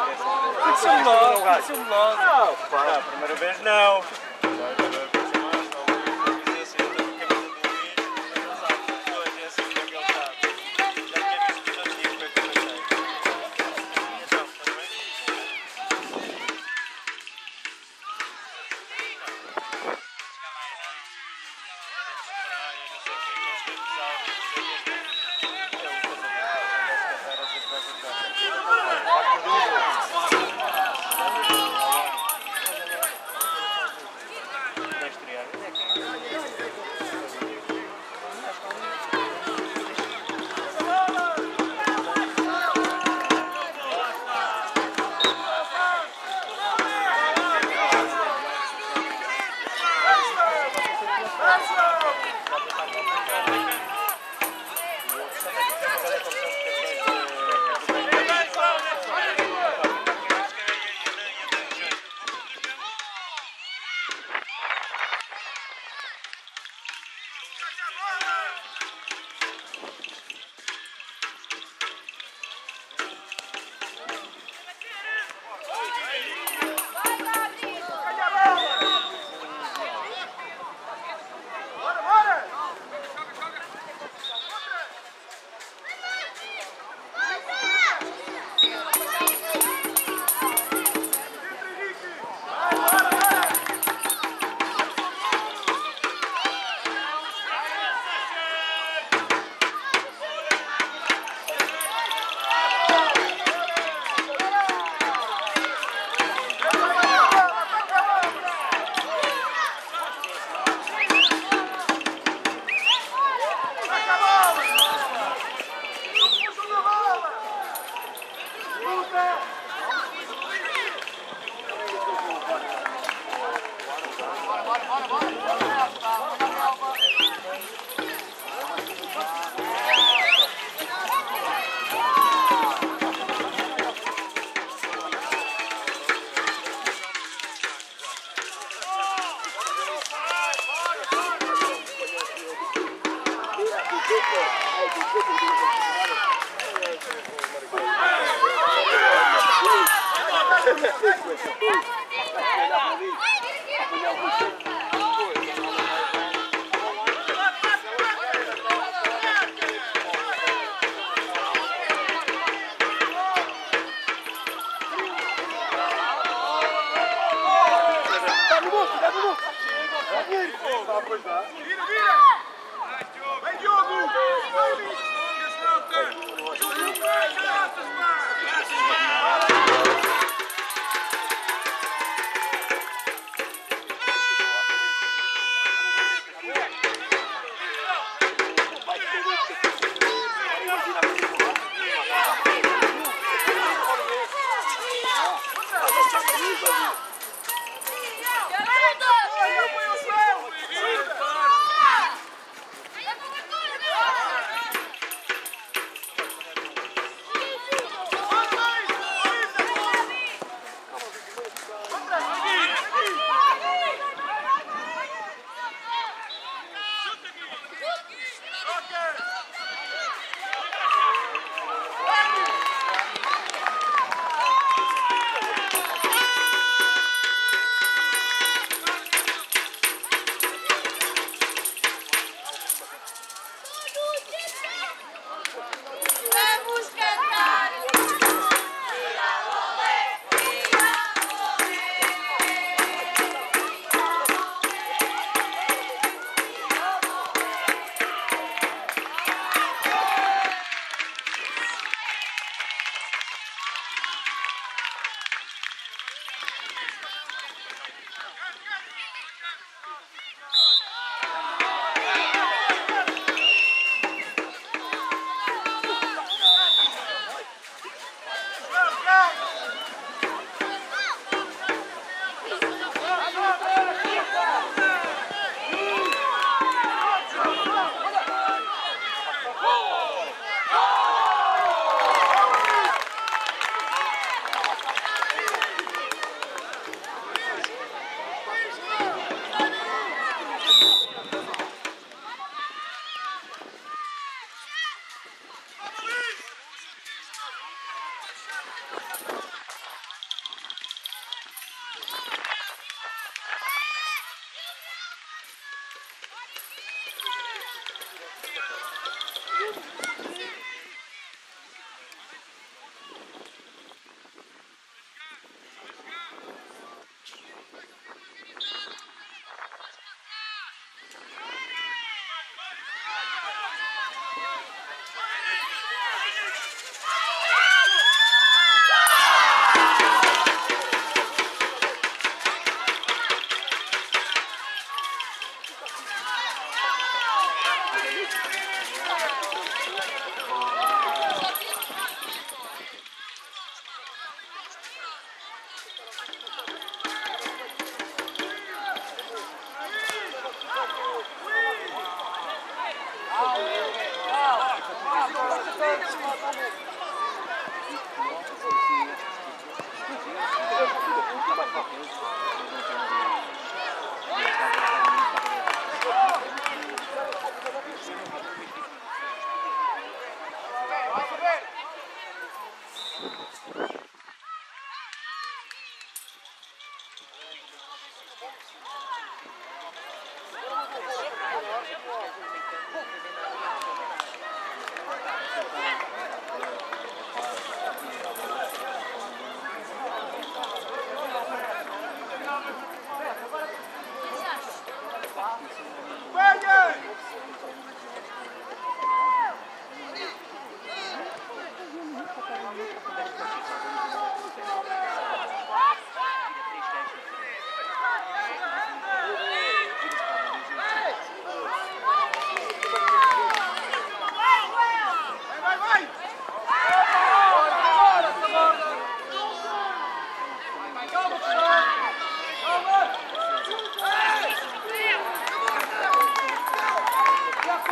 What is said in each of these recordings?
Put some love, put some love. No. Primeira vez no. 될까?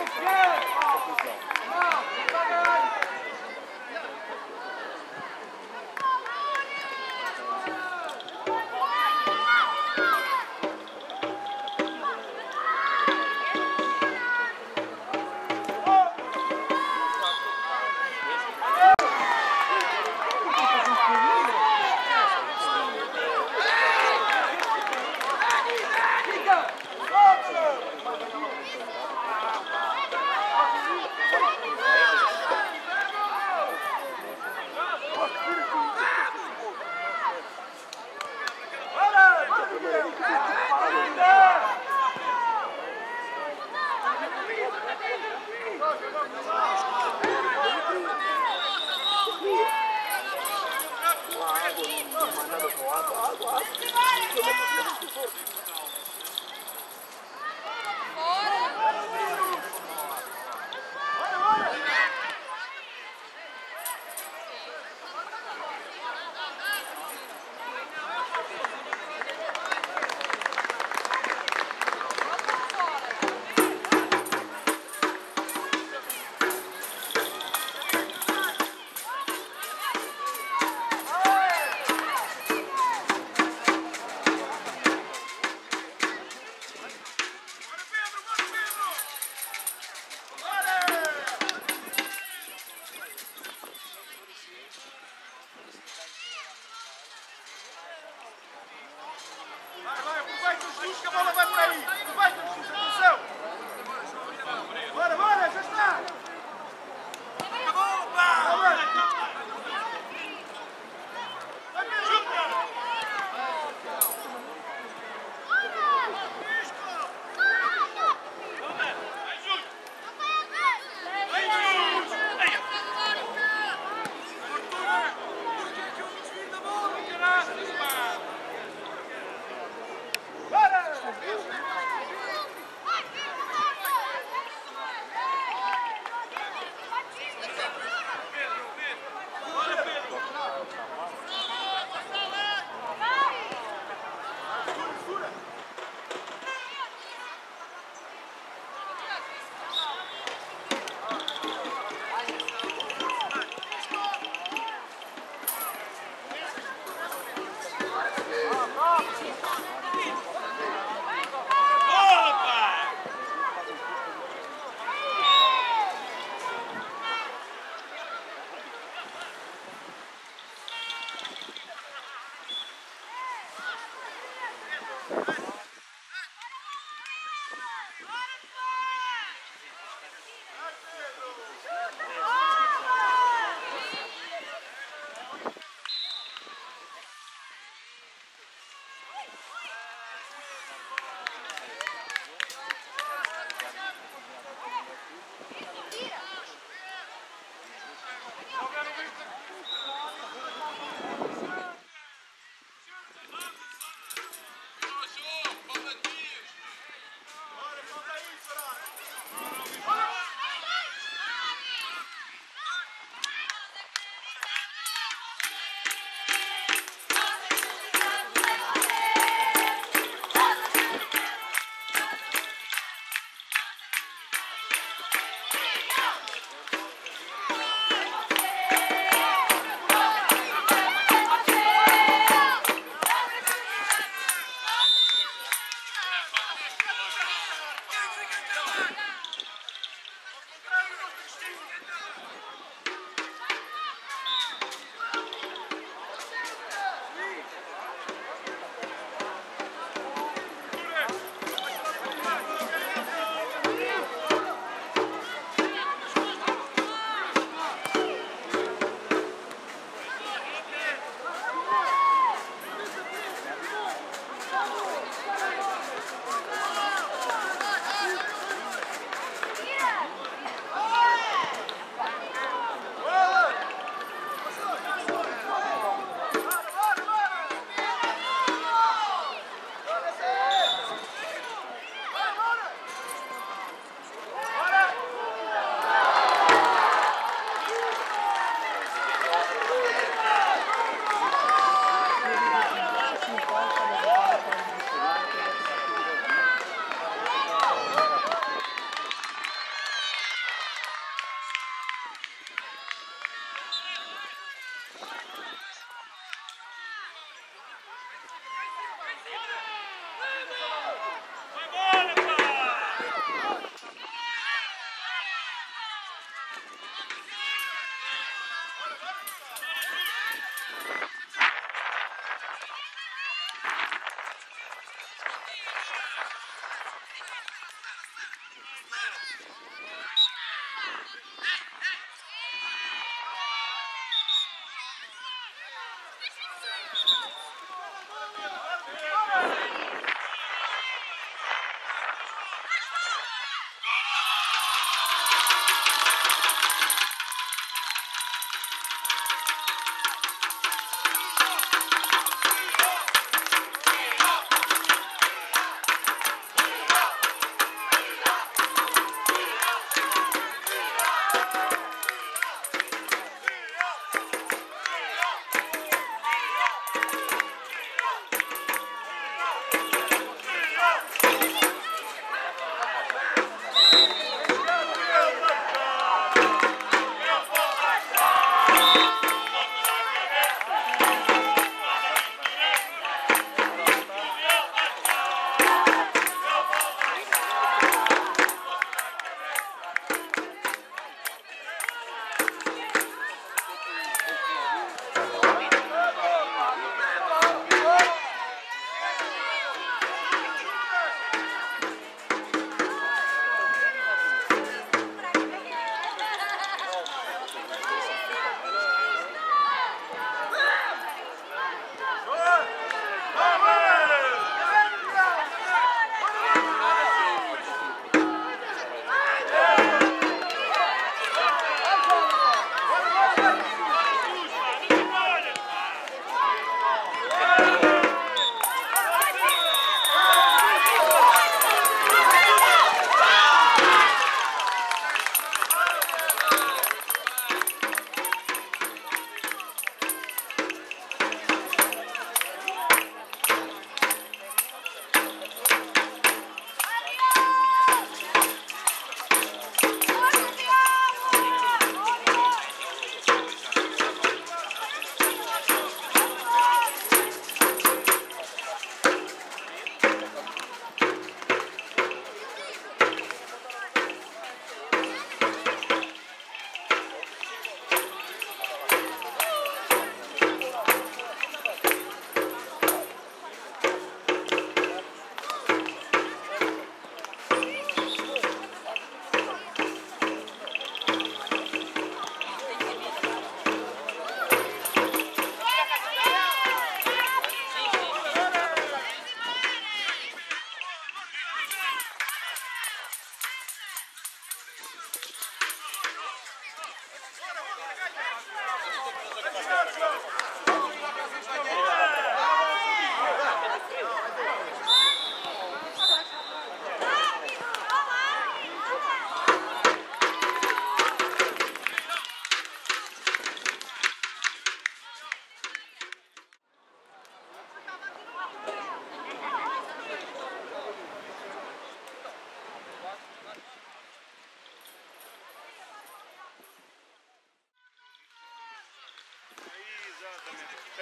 oh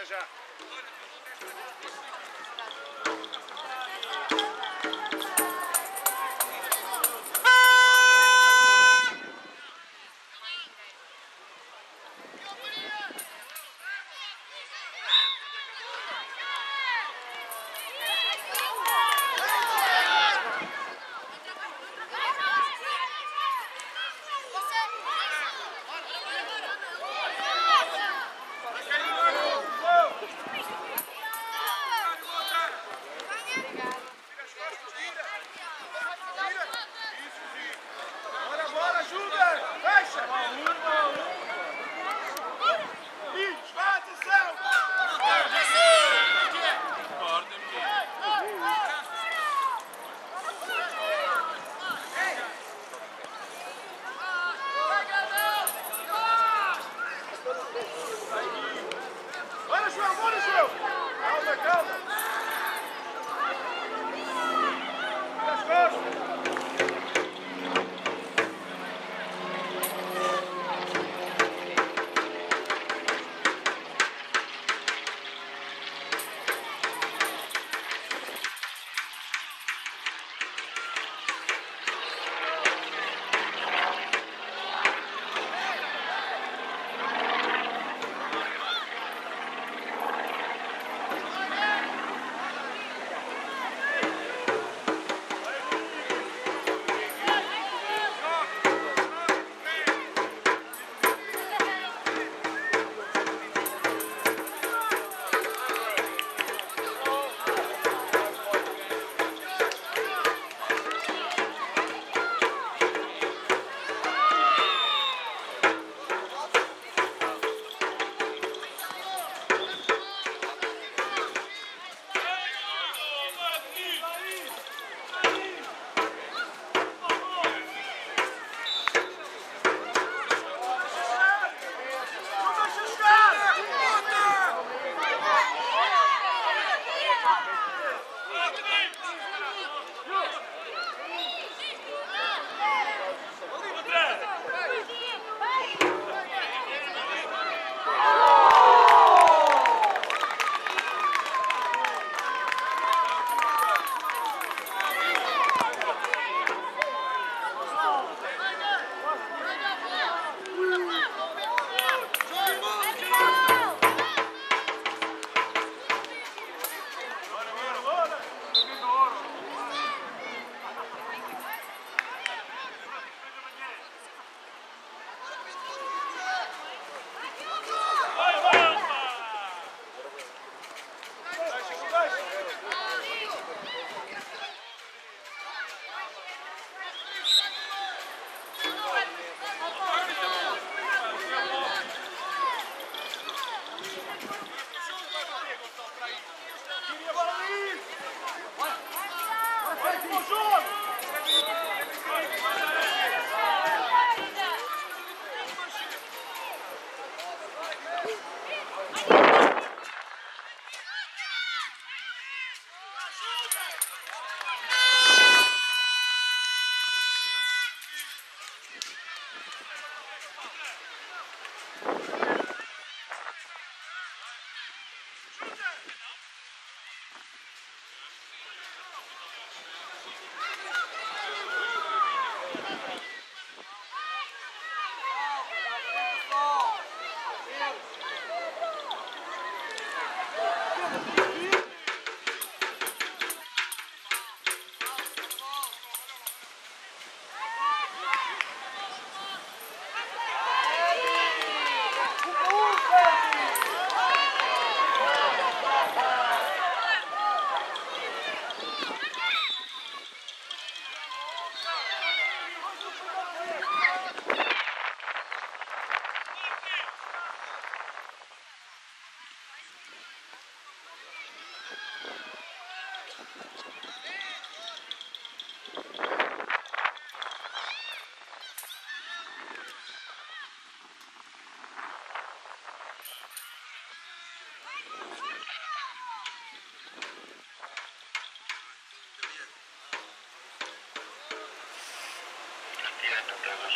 já.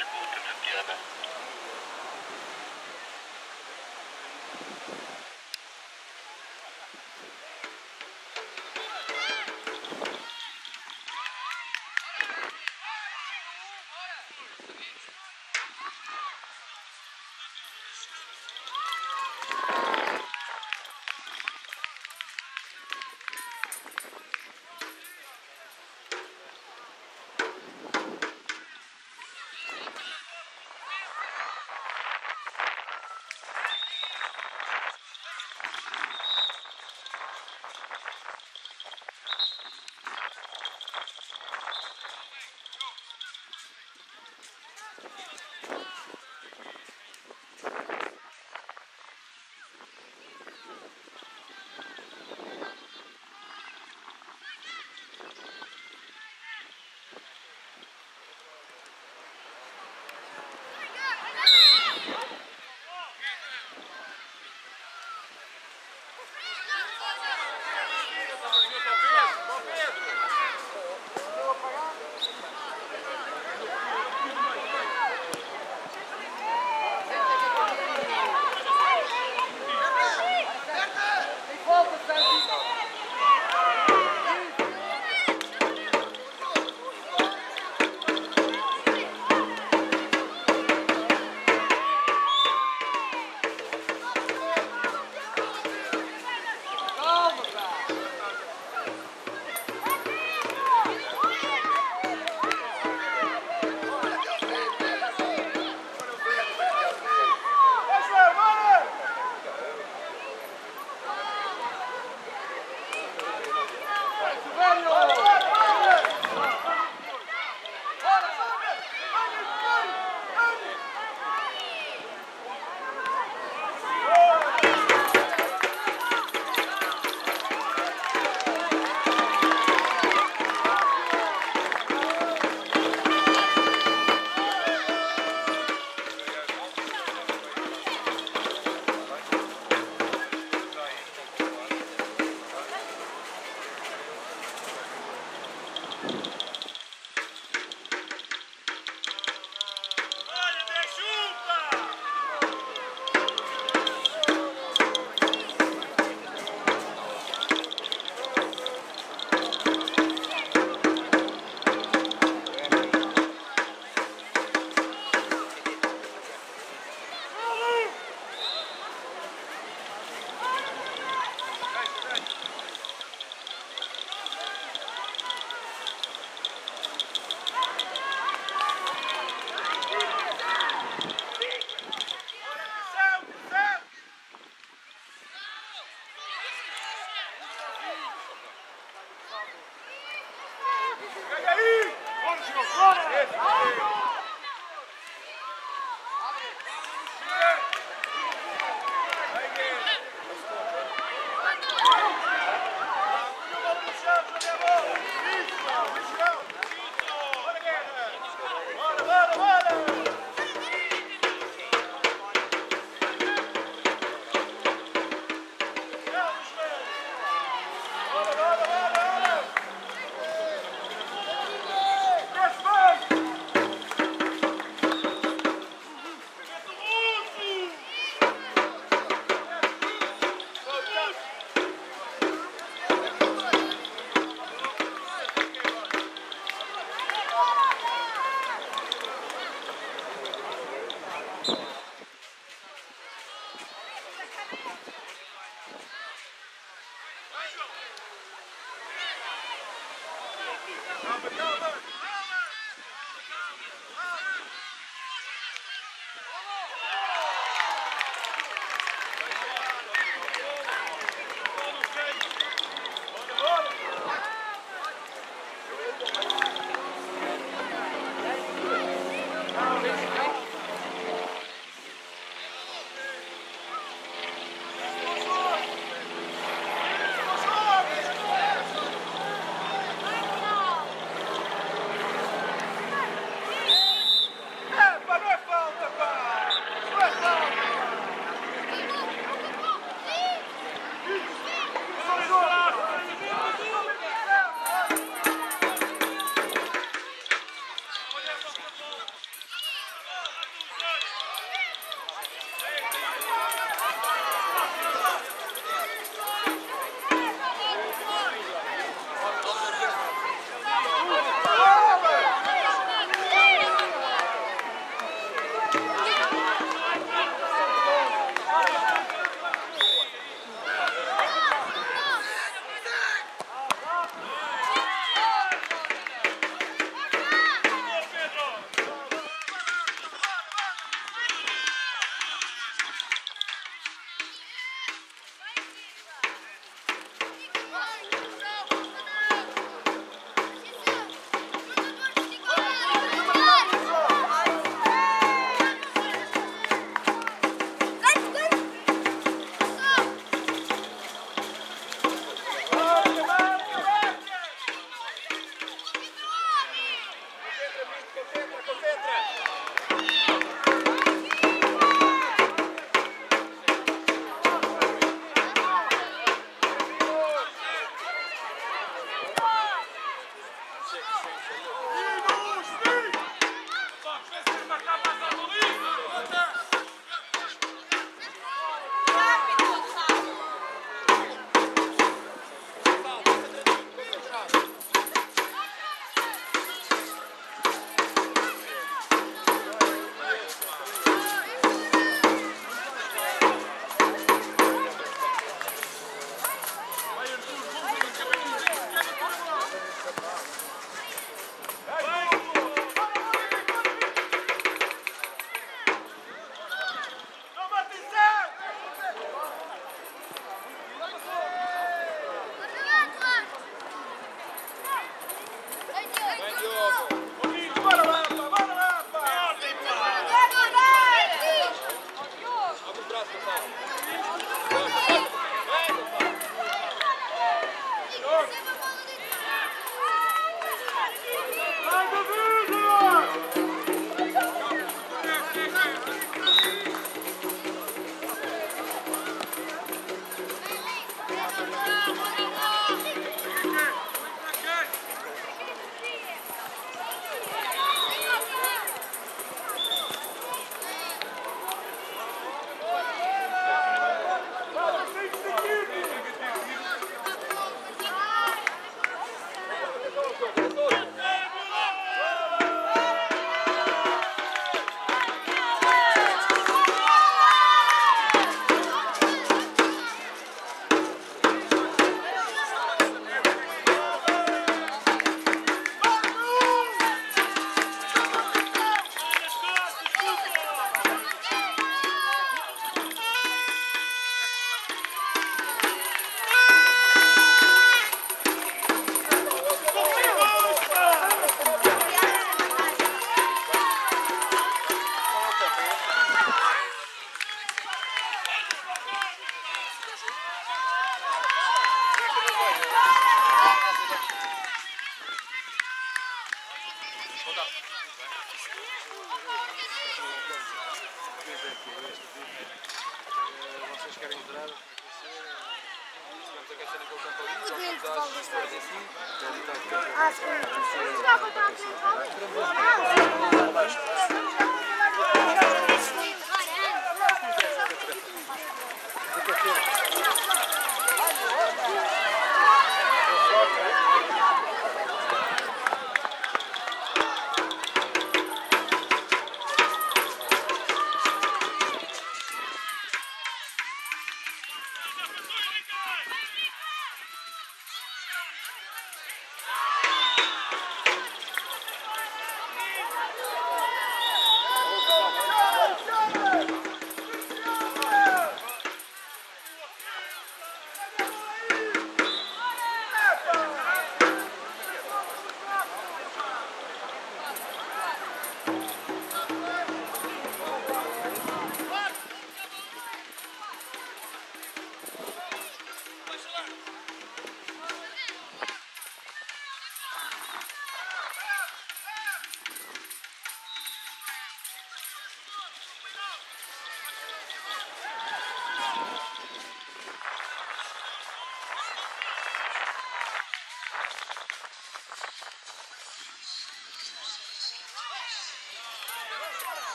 República